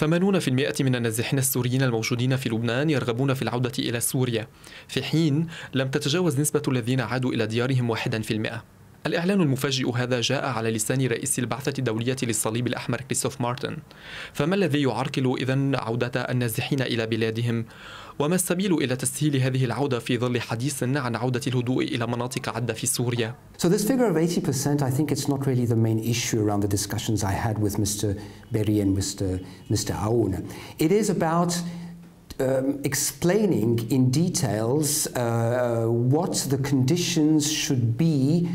80% من النازحين السوريين الموجودين في لبنان يرغبون في العودة إلى سوريا. في حين لم تتجاوز نسبة الذين عادوا إلى ديارهم 1% الإعلان المفاجئ هذا جاء على لسان رئيس البعثة الدولية للصليب الأحمر كريستوف مارتن فما الذي يعرقل إذا عودة النازحين إلى بلادهم وما السبيل إلى تسهيل هذه العودة في ظل حديث عن عودة الهدوء إلى مناطق عدة في سوريا So this figure of 80% I think it's not really the main issue around the discussions I had with Mr. Berry and Mr. Mr. Aoun. It is about um, explaining in details uh, what the conditions should be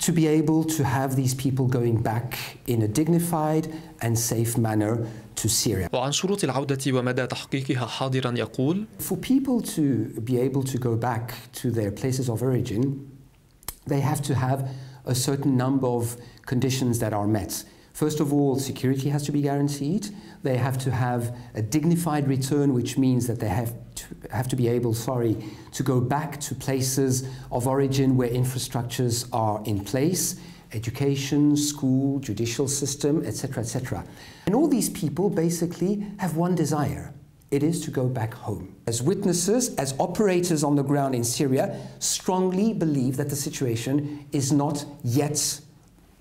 to be able to have these people going back in a dignified and safe manner to Syria. وعن شروط العودة ومدى تحقيقها حاضرا يقول For people to be able to go back to their places of origin, they have to have a certain number of conditions that are met. First of all, security has to be guaranteed. They have to have a dignified return, which means that they have to, have to be able, sorry, to go back to places of origin where infrastructures are in place education, school, judicial system, etc., etc. And all these people basically have one desire. It is to go back home. As witnesses, as operators on the ground in Syria, strongly believe that the situation is not yet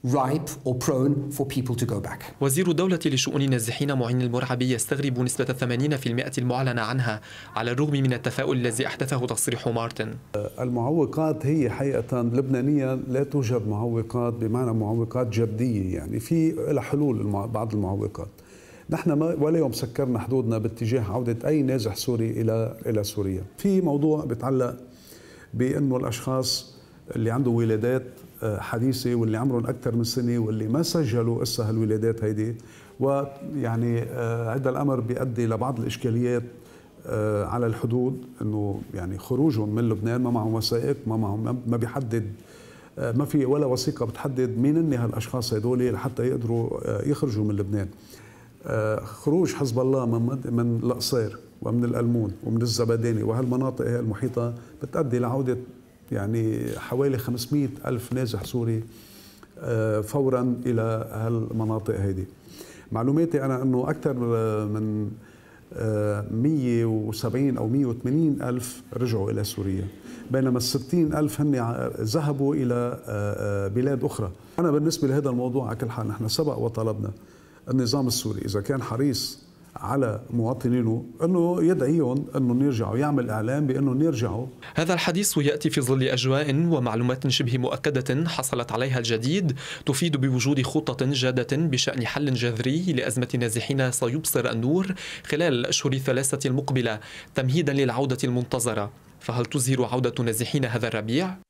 ripe or prone for people to go back. وزير الدولة لشؤون النازحين معين المرعبي يستغرب نسبة 80% المعلن عنها على الرغم من التفاؤل الذي أحدثه تصريح مارتن. المعوقات هي حقيقة لبنانيا لا توجد معوقات بمعنى معوقات جدية يعني في لها حلول بعض المعوقات. نحن ما ولا يوم سكرنا حدودنا باتجاه عودة أي نازح سوري إلى إلى سوريا. في موضوع بيتعلق بأنه الأشخاص اللي عنده ولادات حديثه واللي عمرهم أكثر من سنة واللي ما سجلوا اسا هالولادات هيدي. ويعني آه، هذا الأمر بيؤدي لبعض الإشكاليات آه، على الحدود إنه يعني خروجهم من لبنان ما معهم وثائق ما معهم ما بيحدد آه، ما في ولا وثيقة بتحدد مين هن هالأشخاص هدول لحتى يقدروا يخرجوا من لبنان. خروج حزب الله من من القصير ومن الألمون ومن الزبداني وهالمناطق المحيطة بتؤدي لعودة يعني حوالي 500 ألف نازح سوري آه، فورا إلى هالمناطق هذه معلوماتي أنا أنه أكثر من 170 آه، أو 180 ألف رجعوا إلى سوريا. بينما ال 60 ألف هن ذهبوا إلى آه، بلاد أخرى. أنا بالنسبة لهذا الموضوع على كل حال نحن سبق وطلبنا النظام السوري. إذا كان حريص على مواطنينه أنه يدعيهم أنه يرجعوا يعمل اعلان بأنه يرجعوا هذا الحديث يأتي في ظل أجواء ومعلومات شبه مؤكدة حصلت عليها الجديد تفيد بوجود خطة جادة بشأن حل جذري لأزمة النازحين سيبصر النور خلال الاشهر الثلاثه المقبلة تمهيدا للعودة المنتظرة. فهل تزهر عودة النازحين هذا الربيع؟